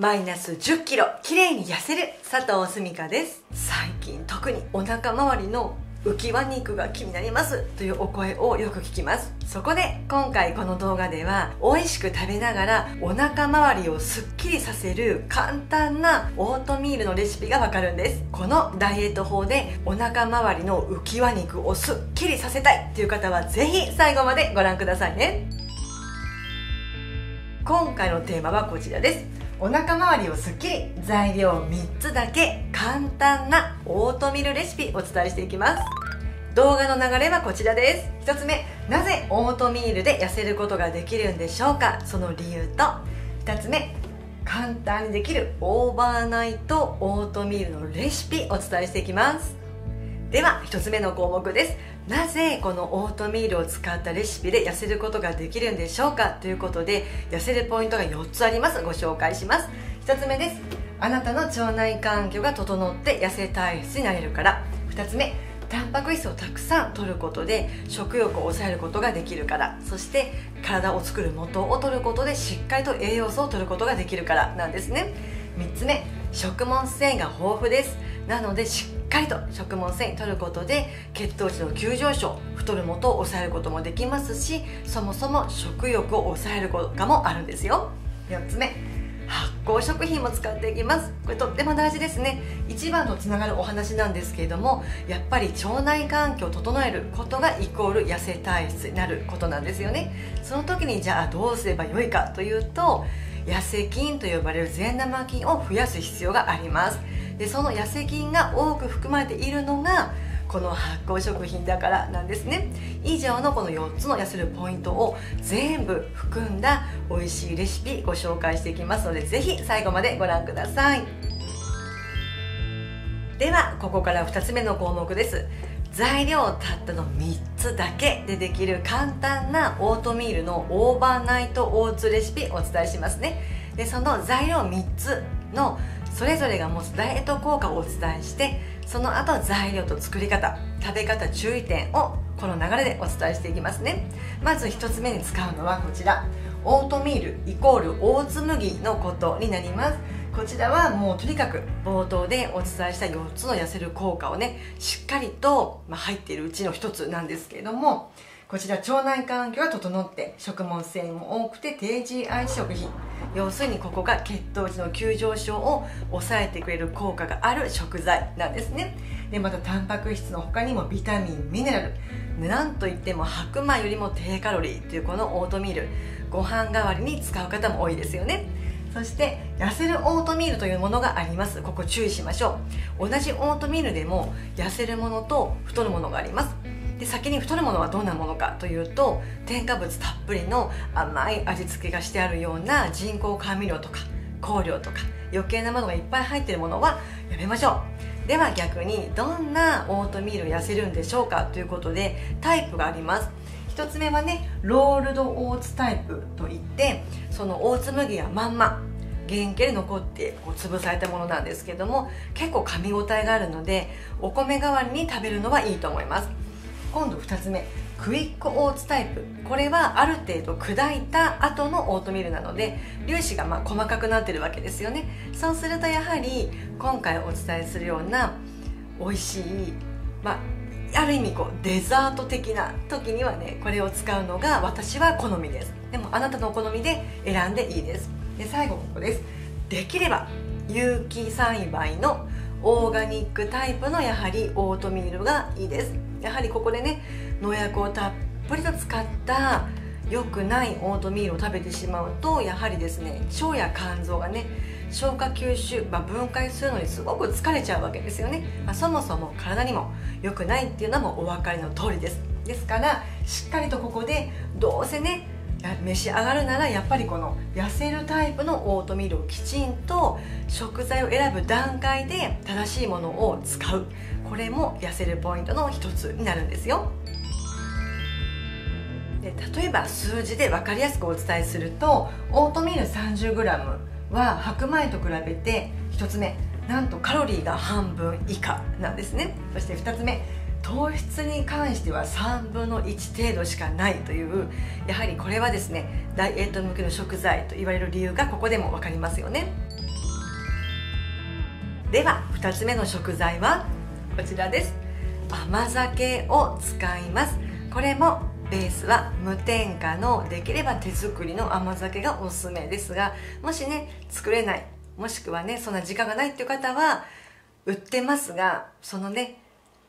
マイナス10キロ綺麗に痩せる佐藤すみかです。最近特にお腹周りの浮き輪肉が気になります。というお声をよく聞きます。そこで今回この動画では美味しく食べながらお腹周りをすっきりさせる簡単なオートミールのレシピがわかるんです。このダイエット法でお腹周りの浮き輪肉をすっきりさせたいという方はぜひ最後までご覧くださいね。今回のテーマはこちらです。お腹周りをすっきり材料3つだけ簡単なオートミールレシピお伝えしていきます。動画の流れはこちらです。1つ目なぜオートミールで痩せることができるんでしょうか？その理由と。2つ目簡単にできるオーバーナイトオートミールのレシピお伝えしていきます。では1つ目の項目です。なぜこのオートミールを使ったレシピで痩せることができるんでしょうかということで痩せるポイントが4つあります。ご紹介します。1つ目です。あなたの腸内環境が整って痩せ体質になれるから。2つ目タンパク質をたくさん摂ることで食欲を抑えることができるから。そして体を作る元を取ることでしっかりと栄養素を取ることができるからなんですね。3つ目食物繊維が豊富です。なのでしっかりと食物繊維取ることで血糖値の急上昇太る元を抑えることもできますしそもそも食欲を抑える効果もあるんですよ。4つ目発酵食品も使っていきます。これとっても大事ですね。一番とつながるお話なんですけれどもやっぱり腸内環境を整えることがイコール痩せ体質になることなんですよね。その時にじゃあどうすればよいかというと痩せ菌と呼ばれる善玉菌を増やす必要があります。でその痩せ菌が多く含まれているのがこの発酵食品だからなんですね。以上のこの4つの痩せるポイントを全部含んだ美味しいレシピご紹介していきますのでぜひ最後までご覧ください。ではここから2つ目の項目です。材料たったの3つだけでできる簡単なオートミールのオーバーナイトオーツレシピお伝えしますね。でその材料3つのそれぞれが持つダイエット効果をお伝えしてその後材料と作り方食べ方注意点をこの流れでお伝えしていきますね。まず1つ目に使うのはこちら。オートミールイコールオーツ麦のことになります。こちらはもうとにかく冒頭でお伝えした4つの痩せる効果をねしっかりと、ま入っているうちの1つなんですけれどもこちら腸内環境が整って食物繊維も多くて低 GI 食品。要するにここが血糖値の急上昇を抑えてくれる効果がある食材なんですね。でまたタンパク質の他にもビタミンミネラル。なんといっても白米よりも低カロリーというこのオートミール。ご飯代わりに使う方も多いですよね。そして痩せるオートミールというものがあります。ここ注意しましょう。同じオートミールでも痩せるものと太るものがあります。で先に太るものはどんなものかというと添加物たっぷりの甘い味付けがしてあるような人工甘味料とか香料とか余計なものがいっぱい入ってるものはやめましょう。では逆にどんなオートミールを痩せるんでしょうかということでタイプがあります。1つ目はねロールドオーツタイプといってそのオーツ麦がまんま原型で残ってこう潰されたものなんですけども結構噛み応えがあるのでお米代わりに食べるのはいいと思います。今度2つ目クイックオーツタイプ。これはある程度砕いた後のオートミールなので粒子がま細かくなってるわけですよね。そうするとやはり今回お伝えするような美味しい、まあ、ある意味こうデザート的な時にはねこれを使うのが私は好みです。でもあなたのお好みで選んでいいです。で最後ここです。できれば有機栽培のオーガニックタイプのやはりオートミールがいいです。やはりここでね農薬をたっぷりと使った良くないオートミールを食べてしまうとやはりですね腸や肝臓がね消化吸収、まあ、分解するのにすごく疲れちゃうわけですよね、まあ、そもそも体にも良くないっていうのもお分かりの通りです。ですからしっかりとここでどうせね召し上がるならやっぱりこの痩せるタイプのオートミールをきちんと食材を選ぶ段階で正しいものを使う。これも痩せるポイントの一つになるんですよ。で例えば数字で分かりやすくお伝えするとオートミール 30g は白米と比べて1つ目なんとカロリーが半分以下なんですね。そして2つ目糖質に関しては3分の1程度しかないというやはりこれはですねダイエット向けの食材と言われる理由がここでも分かりますよね。では2つ目の食材はこちらです。甘酒を使います。これもベースは無添加のできれば手作りの甘酒がおすすめですがもしね作れないもしくはねそんな時間がないっていう方は売ってますがそのね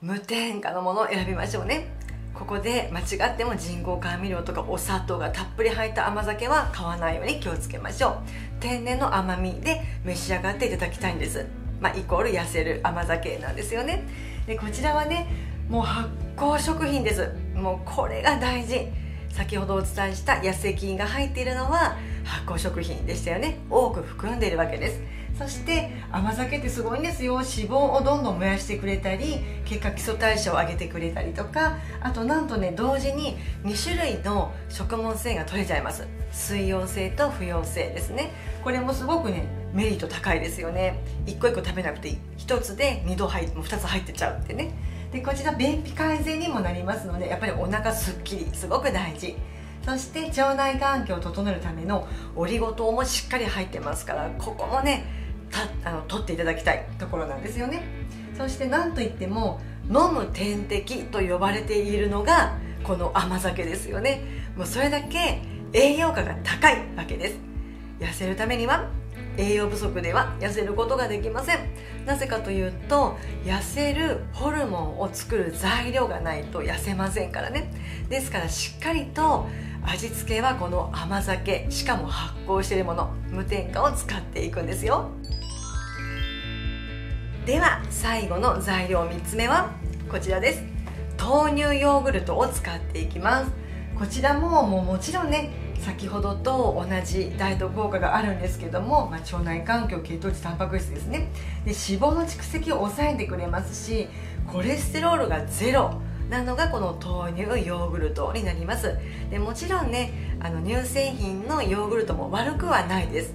無添加のものを選びましょうね。ここで間違っても人工甘味料とかお砂糖がたっぷり入った甘酒は買わないように気をつけましょう。天然の甘みで召し上がっていただきたいんです。まあ、イコール痩せる甘酒なんですよね。でこちらはねもう発酵食品です。もうこれが大事。先ほどお伝えした痩せ菌が入っているのは発酵食品でしたよね。多く含んでいるわけです。そして甘酒ってすごいんですよ。脂肪をどんどん燃やしてくれたり結果基礎代謝を上げてくれたりとかあとなんとね同時に2種類の食物繊維が取れちゃいます。水溶性と不溶性ですね。これもすごくねメリット高いですよね。一個一個食べなくていい。1つで2度入って2つ入ってちゃうってね。でこちら便秘改善にもなりますのでやっぱりお腹すっきりすごく大事。そして腸内環境を整えるためのオリゴ糖もしっかり入ってますからここもねたあの取っていただきたいところなんですよね。そして何といっても飲む点滴と呼ばれているのがこの甘酒ですよね。もうそれだけ栄養価が高いわけです。痩せるためには栄養不足では痩せることができません。なぜかというと痩せるホルモンを作る材料がないと痩せませんからね。ですからしっかりと味付けはこの甘酒しかも発酵しているもの無添加を使っていくんですよ。では最後の材料3つ目はこちらです。豆乳ヨーグルトを使っていきます。こちらももうもちろんね先ほどと同じダイエット効果があるんですけども、まあ、腸内環境血糖値タンパク質ですね。で脂肪の蓄積を抑えてくれますしコレステロールがゼロなのがこの豆乳ヨーグルトになります。でもちろんねあの乳製品のヨーグルトも悪くはないです。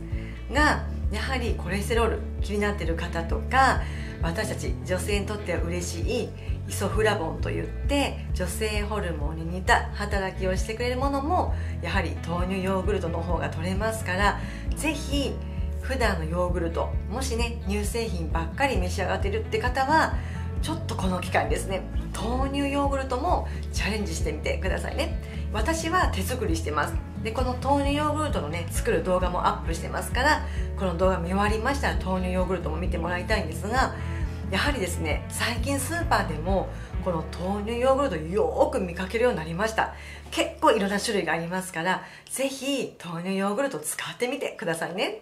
がやはりコレステロール気になってる方とか私たち女性にとっては嬉しいイソフラボンといって女性ホルモンに似た働きをしてくれるものもやはり豆乳ヨーグルトの方が取れますからぜひ普段のヨーグルトもしね乳製品ばっかり召し上がってるって方はちょっとこの機会にですね豆乳ヨーグルトもチャレンジしてみてくださいね。私は手作りしてます。でこの豆乳ヨーグルトのね作る動画もアップしてますからこの動画見終わりましたら豆乳ヨーグルトも見てもらいたいんですがやはりですね最近スーパーでもこの豆乳ヨーグルトよーく見かけるようになりました。結構いろんな種類がありますからぜひ豆乳ヨーグルト使ってみてくださいね。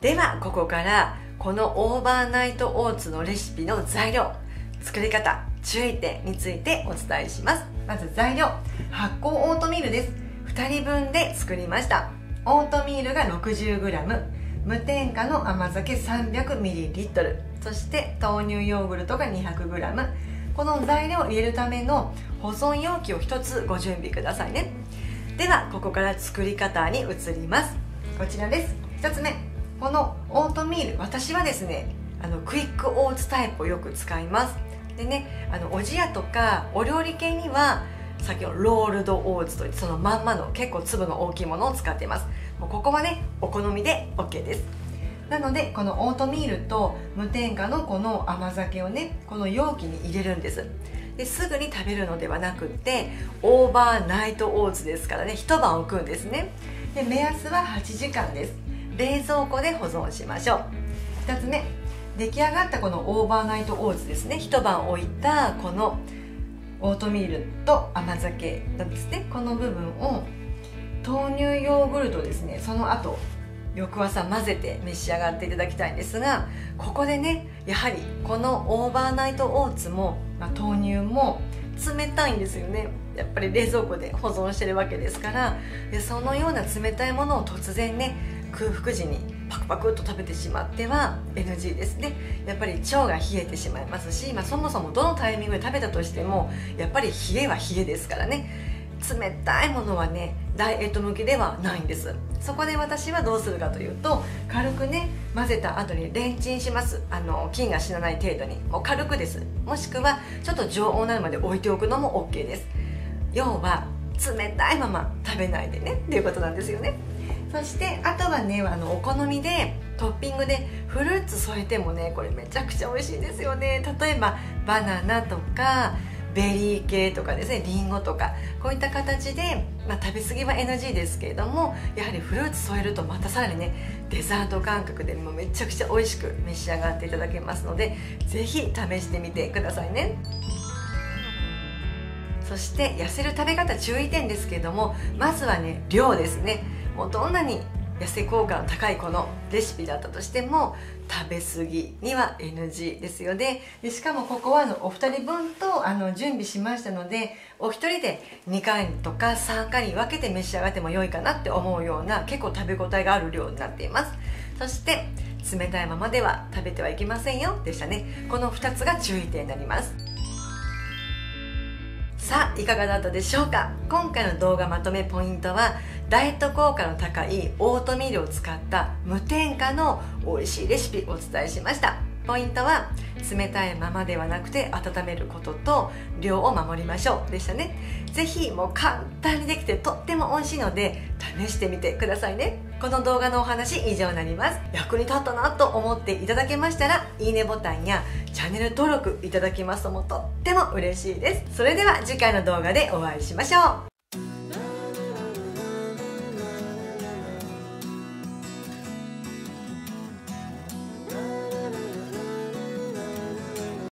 ではここからこのオーバーナイトオーツのレシピの材料作り方注意点についてお伝えします。まず材料発酵オートミールです。2人分で作りました。オートミールが 60g 無添加の甘酒 300ml そして豆乳ヨーグルトが 200g この材料を入れるための保存容器を1つご準備くださいね。ではここから作り方に移ります。こちらです。1つ目。このオートミール。私はですねあのクイックオーツタイプをよく使います。でねあのおじやとかお料理系には先ほどロールドオーツといってそのまんまの結構粒の大きいものを使っています。もうここはねお好みで OK です。なのでこのオートミールと無添加のこの甘酒をねこの容器に入れるんです。ですぐに食べるのではなくって overnight oats ですからね一晩置くんですね。で目安は8時間です。冷蔵庫で保存しましょう。2つ目出来上がったこの overnight oats ですね。一晩置いたこのオートミールと甘酒なんですね。この部分を豆乳ヨーグルトですね。その後翌朝混ぜて召し上がっていただきたいんですがここでねやはりこのオーバーナイトオーツも、まあ、豆乳も冷たいんですよね。やっぱり冷蔵庫で保存してるわけですからでそのような冷たいものを突然ね空腹時にパクパクっと食べてしまっては NG ですね。やっぱり腸が冷えてしまいますし、まあ、そもそもどのタイミングで食べたとしてもやっぱり冷えは冷えですからね。冷たいものはねダイエット向きではないんです。そこで私はどうするかというと軽くね混ぜた後にレンチンします。あの菌が死なない程度に。もう軽くです。もしくはちょっと常温なるまで置いておくのも OK です。要は冷たいまま食べないでね。っていうことなんですよね。そしてあとはねあのお好みでトッピングでフルーツ添えてもねこれめちゃくちゃ美味しいんですよね。例えばバナナとかベリー系とかですねりんごとかこういった形で、まあ、食べ過ぎは NG ですけれどもやはりフルーツ添えるとまたさらにねデザート感覚でもめちゃくちゃ美味しく召し上がっていただけますので是非試してみてくださいね。そして痩せる食べ方注意点ですけれどもまずはね量ですね。もうどんなに痩せ効果の高いこのレシピだったとしても食べ過ぎには NG ですよね。でしかもここはあのお二人分とあの準備しましたのでお一人で2回とか3回に分けて召し上がっても良いかなって思うような結構食べ応えがある量になっています。そして冷たいままでは食べてはいけませんよ。でしたね。この2つが注意点になります。さあいかがだったでしょうか？今回の動画まとめポイントはダイエット効果の高いオートミールを使った無添加の美味しいレシピお伝えしました。ポイントは冷たいままではなくて温めることと量を守りましょうでしたね。是非もう簡単にできてとっても美味しいので試してみてくださいね。この動画のお話以上になります。役に立ったなと思っていただけましたらいいねボタンやチャンネル登録いただきますともとっても嬉しいです。それでは次回の動画でお会いしましょう。